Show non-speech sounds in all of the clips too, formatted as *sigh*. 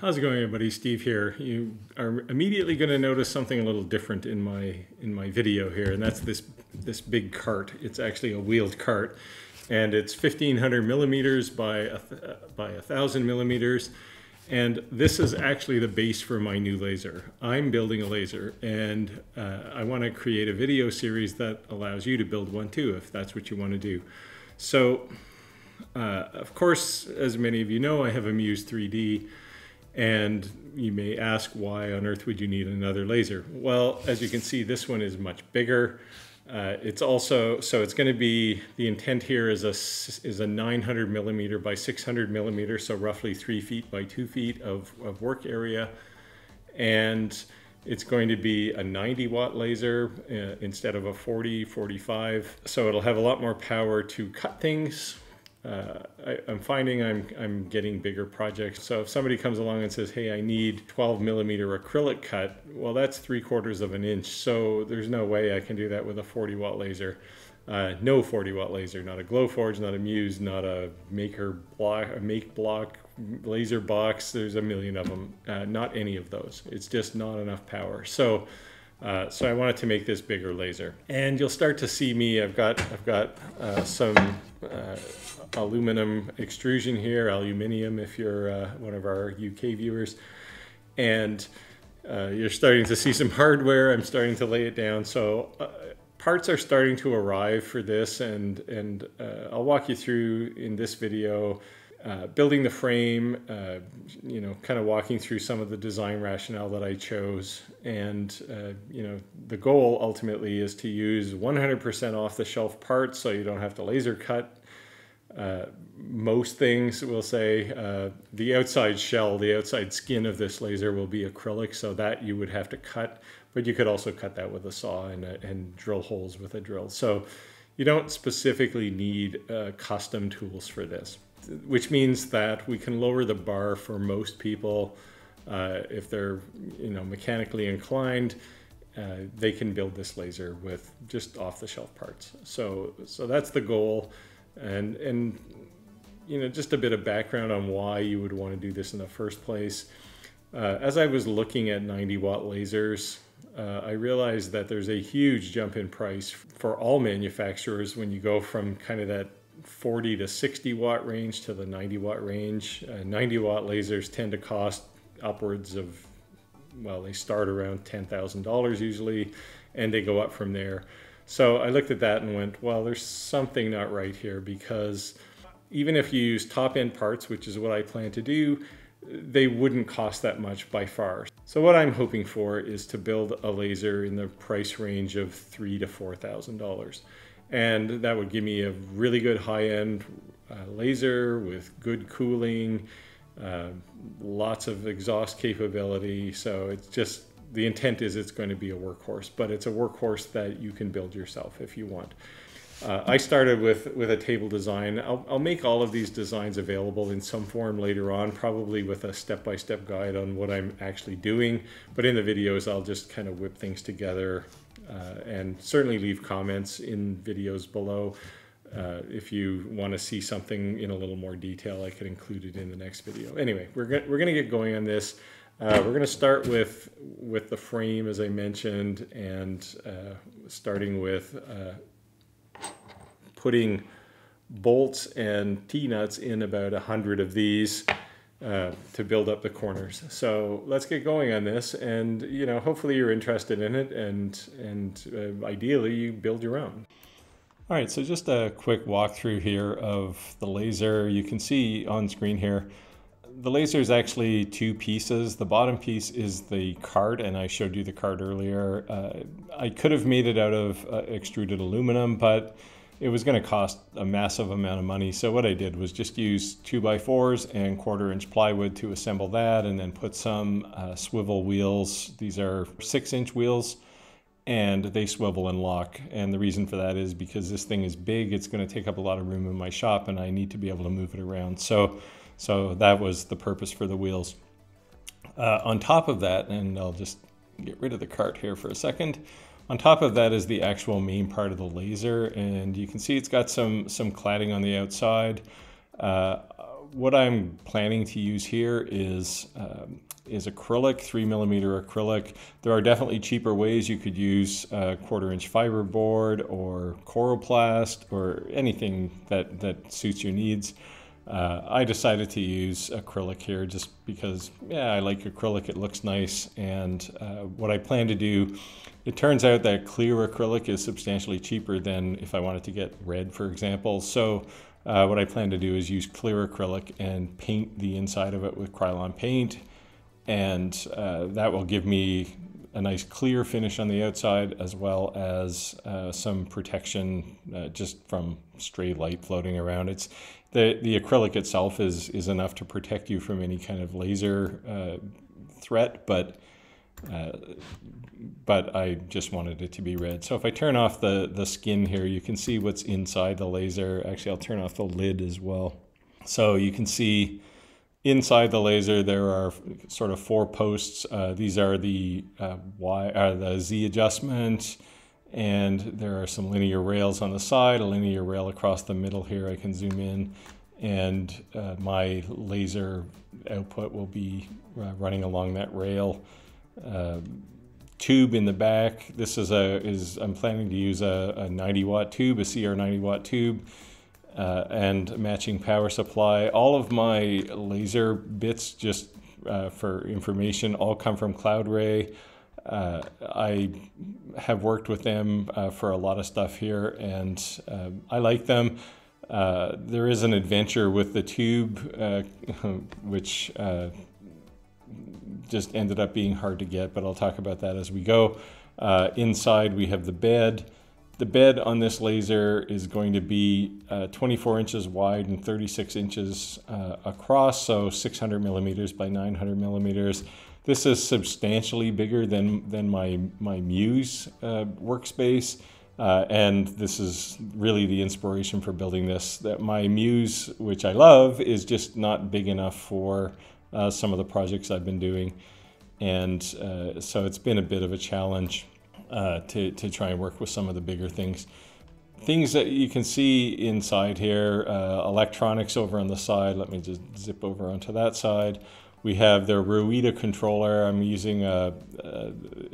How's it going, everybody? Steve here. You are immediately going to notice something a little different in my in my video here, and that's this this big cart. It's actually a wheeled cart, and it's 1500 millimeters by a, by a thousand millimeters, and this is actually the base for my new laser. I'm building a laser, and uh, I want to create a video series that allows you to build one too, if that's what you want to do. So, uh, of course, as many of you know, I have a Muse 3D. And you may ask, why on earth would you need another laser? Well, as you can see, this one is much bigger. Uh, it's also, so it's going to be, the intent here is a, is a 900 millimeter by 600 millimeter, so roughly three feet by two feet of, of work area. And it's going to be a 90 watt laser uh, instead of a 40, 45. So it'll have a lot more power to cut things uh, I, am finding I'm, I'm getting bigger projects. So if somebody comes along and says, hey, I need 12 millimeter acrylic cut, well, that's three quarters of an inch. So there's no way I can do that with a 40 watt laser. Uh, no 40 watt laser, not a Glowforge, not a Muse, not a Maker block, a Makeblock laser box. There's a million of them. Uh, not any of those. It's just not enough power. So uh, so I wanted to make this bigger laser. And you'll start to see me, I've got, I've got uh, some uh, aluminum extrusion here, aluminium if you're uh, one of our UK viewers. And uh, you're starting to see some hardware, I'm starting to lay it down. So parts are starting to arrive for this and, and I'll walk you through in this video uh, building the frame, uh, you know, kind of walking through some of the design rationale that I chose. And, uh, you know, the goal ultimately is to use 100% off the shelf parts so you don't have to laser cut. Uh, most things We'll say uh, the outside shell, the outside skin of this laser will be acrylic, so that you would have to cut, but you could also cut that with a saw and, and drill holes with a drill. So you don't specifically need custom tools for this which means that we can lower the bar for most people uh, if they're you know mechanically inclined. Uh, they can build this laser with just off-the-shelf parts. So so that's the goal, and and you know just a bit of background on why you would want to do this in the first place. Uh, as I was looking at 90 watt lasers, uh, I realized that there's a huge jump in price for all manufacturers when you go from kind of that 40 to 60 watt range to the 90 watt range. Uh, 90 watt lasers tend to cost upwards of, well, they start around $10,000 usually, and they go up from there. So I looked at that and went, well, there's something not right here because even if you use top end parts, which is what I plan to do, they wouldn't cost that much by far. So what I'm hoping for is to build a laser in the price range of three to four thousand dollars and that would give me a really good high-end uh, laser with good cooling, uh, lots of exhaust capability. So it's just the intent is it's going to be a workhorse, but it's a workhorse that you can build yourself if you want. Uh, I started with, with a table design. I'll, I'll, make all of these designs available in some form later on, probably with a step-by-step -step guide on what I'm actually doing. But in the videos, I'll just kind of whip things together and certainly leave comments in videos below. Uh, if you want to see something in a little more detail, I could include it in the next video. Anyway, we're, go we're going to get going on this. Uh, we're going to start with, with the frame, as I mentioned, and uh, starting with uh, putting bolts and T-nuts in about a hundred of these uh, to build up the corners. So let's get going on this, and you know, hopefully you're interested in it, and and uh, ideally you build your own. All right, so just a quick walkthrough here of the laser. You can see on screen here, the laser is actually two pieces. The bottom piece is the card, and I showed you the card earlier. Uh, I could have made it out of uh, extruded aluminum, but it was going to cost a massive amount of money. So what I did was just use two by fours and quarter inch plywood to assemble that and then put some uh, swivel wheels. These are six inch wheels and they swivel and lock. And the reason for that is because this thing is big, it's going to take up a lot of room in my shop and I need to be able to move it around. So, so that was the purpose for the wheels. Uh, on top of that, and I'll just get rid of the cart here for a second. On top of that is the actual main part of the laser, and you can see it's got some, some cladding on the outside. Uh, what I'm planning to use here is um, is acrylic, three millimeter acrylic. There are definitely cheaper ways. You could use a quarter inch fiberboard or coroplast or anything that, that suits your needs. Uh, I decided to use acrylic here just because, yeah, I like acrylic. It looks nice. And uh, what I plan to do, it turns out that clear acrylic is substantially cheaper than if I wanted to get red, for example. So uh, what I plan to do is use clear acrylic and paint the inside of it with Krylon paint and uh, that will give me a nice clear finish on the outside as well as uh, some protection uh, just from stray light floating around. It's the the acrylic itself is is enough to protect you from any kind of laser uh, threat, but uh, but I just wanted it to be red. So if I turn off the the skin here, you can see what's inside the laser. Actually, I'll turn off the lid as well, so you can see Inside the laser, there are sort of four posts. Uh, these are the uh, Y, uh, the Z adjustment, and there are some linear rails on the side, a linear rail across the middle here. I can zoom in, and uh, my laser output will be uh, running along that rail. Uh, tube in the back. This is a is I'm planning to use a, a 90 watt tube, a CR 90 watt tube uh, and matching power supply. All of my laser bits, just uh, for information, all come from Cloudray. Uh, I have worked with them uh, for a lot of stuff here, and um, I like them. Uh, there is an adventure with the tube, uh, *laughs* which just ended up being hard to get, but I'll talk about that as we go. inside, we have the bed. The bed on this laser is going to be uh, 24 inches wide and 36 inches uh, across, so 600 millimeters by 900 millimeters. This is substantially bigger than, than my, my Muse uh, workspace. Uh, and this is really the inspiration for building this. That my Muse, which I love, is just not big enough for uh, some of the projects I've been doing. And uh, so it's been a bit of a challenge uh, to, to try and work with some of the bigger things. Things that you can see inside here, uh, electronics over on the side. Let me just zip over onto that side. We have the Ruida controller. I'm using uh, uh,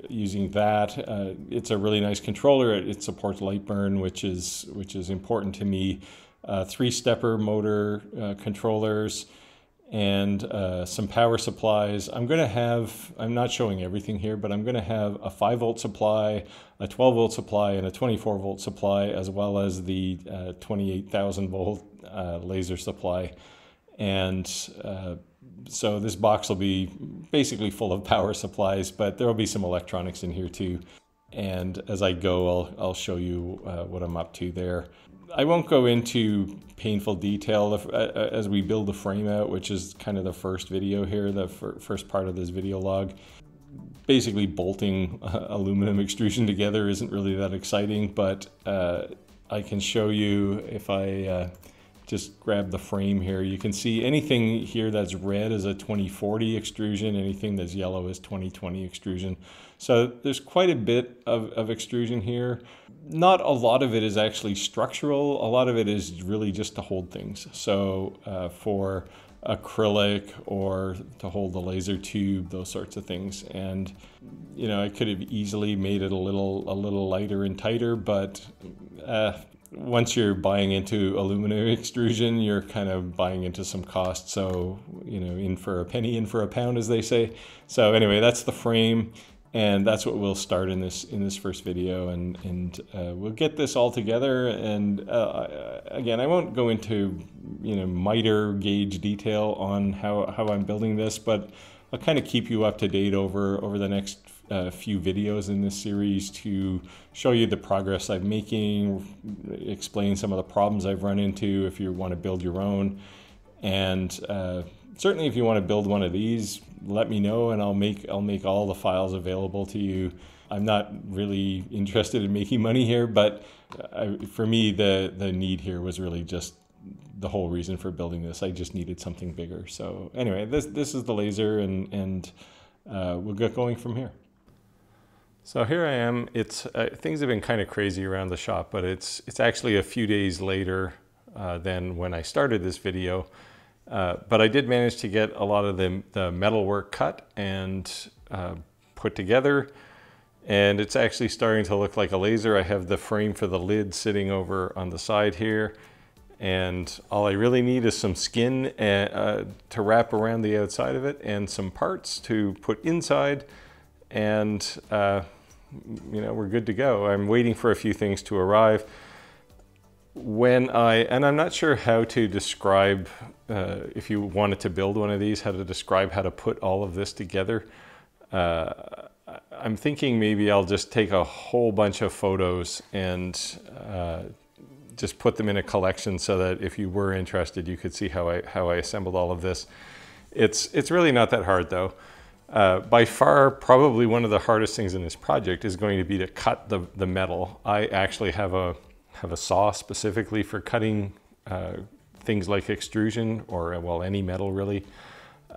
using that. Uh, it's a really nice controller. It, it, supports Lightburn, which is which is important to me. Uh, three stepper motor uh, controllers and uh, some power supplies. I'm going to have, I'm not showing everything here, but I'm going to have a 5 volt supply, a 12 volt supply, and a 24 volt supply, as well as the uh, 28,000 volt uh, laser supply. And uh, so this box will be basically full of *laughs* power supplies, but there will be some electronics in here too. And as I go, I'll, I'll show you uh, what I'm up to there. I won't go into painful detail uh, uh, as we build the frame out, which is kind of the first video here, the first part of this video log. Basically, bolting uh, *laughs* aluminum extrusion together isn't really that exciting, but uh, I can show you if I uh, just grab the frame here. You can see anything here that's red is a 2040 extrusion, anything that's yellow is 2020 extrusion. So there's quite a bit of, of extrusion here. Not a lot of it is actually structural. A lot of it is really just to hold things. So uh, for acrylic or to hold the laser tube, those sorts of things. And you know, I could have easily made it a little a little lighter and tighter, but uh, once you're buying into aluminum *laughs* extrusion, you're kind of buying into some cost. So, you know, in for a penny, in for a pound, as they say. So anyway, that's the frame. And that's what we'll start in this in this first video, and and uh, we'll get this all together. And uh, again, I won't go into you know miter gauge detail on how how I'm building this, but I'll kind of keep you up to date over over the next a few videos in this series to show you the progress I'm making, explain some of the problems I've run into if you want to build your own. And uh, certainly if you want to build one of these, let me know and I'll make, I'll make all the files available to you. I'm not really interested in making money here, but I, for me, the, the need here was really just the whole reason for building this. I just needed something bigger. So anyway, this, this is the laser and, and uh, we'll get going from here. So here I am. It's uh, things have been kind of crazy around the shop, but it's it's actually a few days later uh, than when I started this video, Uh, but I did manage to get a lot of the, the metal work cut and uh, put together. And it's actually starting to look like a laser. I have the frame for the lid sitting over on the side here. And all I really need is some skin uh, uh to wrap around the outside of it and some parts to put inside. And, uh, you know, we're good to go. I'm waiting for a few things to arrive when I, and I'm not sure how to describe, uh, if you wanted to build one of these, how to describe how to put all of this together. Uh, I'm thinking maybe I'll just take a whole bunch of photos and uh, just put them in a collection so that if you were interested, you could see how I, how I assembled all of this. It's, it's really not that hard though. Uh, by far, probably one of the hardest things in this project is going to be to cut the, the metal. I actually have a, have a saw specifically for cutting uh, things like extrusion or, well, any metal really.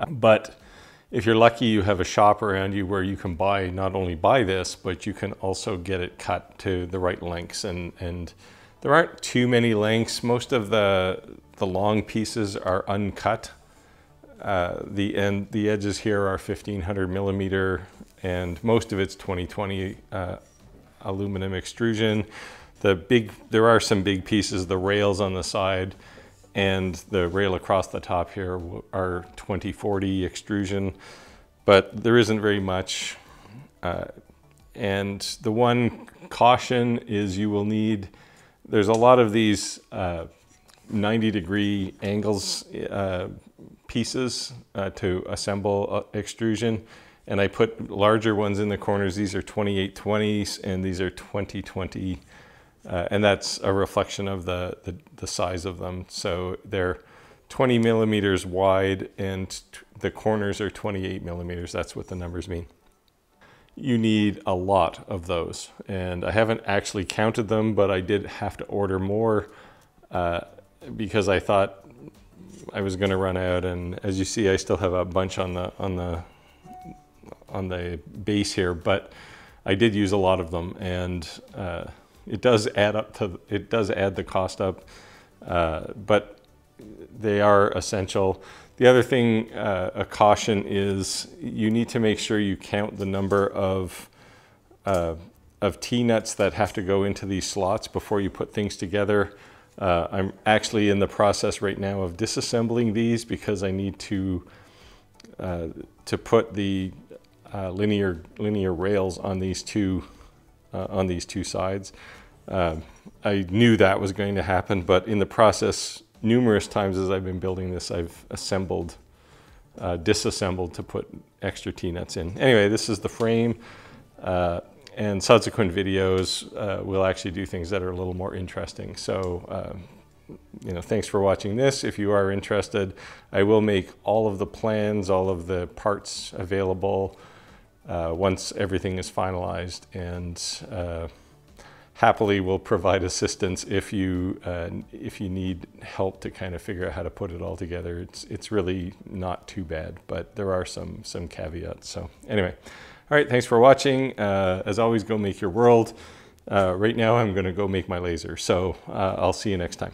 But if you're lucky, you have a shop around you where you can buy, not only buy this, but you can also get it cut to the right lengths. And, and there aren't too many lengths. Most of the, the long pieces are uncut. Uh, the end, the edges here are 1500 millimeter and most of it's 2020 uh, aluminum extrusion. The big, there are some big pieces, the rails on the side and the rail across the top here are 2040 extrusion, but there isn't very much. Uh, and the one caution is you will need, there's a lot of these uh, 90 degree angles uh, pieces uh, to assemble uh, extrusion. And I put larger ones in the corners. These are 2820s and these are 2020 uh, and that's a reflection of the, the, the, size of them. So they're 20 millimeters wide and the corners are 28 millimeters. That's what the numbers mean. You need a lot of those. And I haven't actually counted them, but I did have to order more uh, because I thought I was going to run out. And as you see, I still have a bunch on the, on the, on the base here, but I did use a lot of them. And uh, it does add up to, it does add the cost up, uh, but they are essential. The other thing, uh, a caution is you need to make sure you count the number of, uh, of T-nuts that have to go into these slots before you put things together. Uh, I'm actually in the process right now of disassembling these because I need to, uh, to put the uh, linear, linear rails on these two uh, on these two sides. Um, I knew that was going to happen, but in the process, numerous times as I've been building this, I've assembled, uh, disassembled to put extra T-nuts in. Anyway, this is the frame. And subsequent videos uh, will actually do things that are a little more interesting. So, uh, you know, thanks for watching this. If you are interested, I will make all of the plans, all of the parts available uh, once everything is finalized and uh, happily will provide assistance if you uh, if you need help to kind of figure out how to put it all together. It's it's really not too bad, but there are some some caveats. So anyway, all right, thanks for watching. Uh, as always, go make your world. Uh, right now, I'm going to go make my laser. So uh, I'll see you next time.